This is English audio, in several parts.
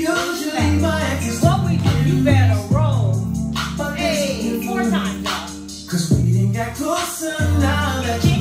Usually is what we do. You better roll. But hey, four times. Cause we didn't get closer now that you.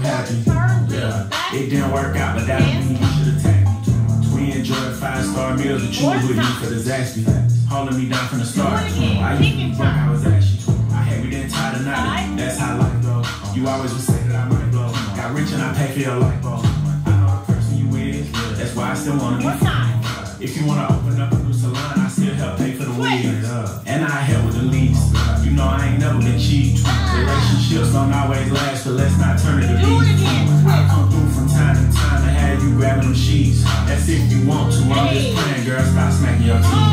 happy. Yeah, it didn't work out, but that don't you should attack me. We enjoyed five star meals with you with me for the Zaxby. Hauling me down from the start. I used to I was actually. I had me then tied a knot. That's how life goes. You always would say that I might blow. Got rich and I pay for your light bulb. I know the person you is. That's why I still wanna be. If you wanna open up a new salon, I still help pay for the weed. And I help with the lease. You know I ain't never been cheap. Relationships don't always last, but let's not turn it to beef. I come through from time to time and have you grabbing them sheets. That's if you want to. I'm just playing, girl. Stop smacking your teeth.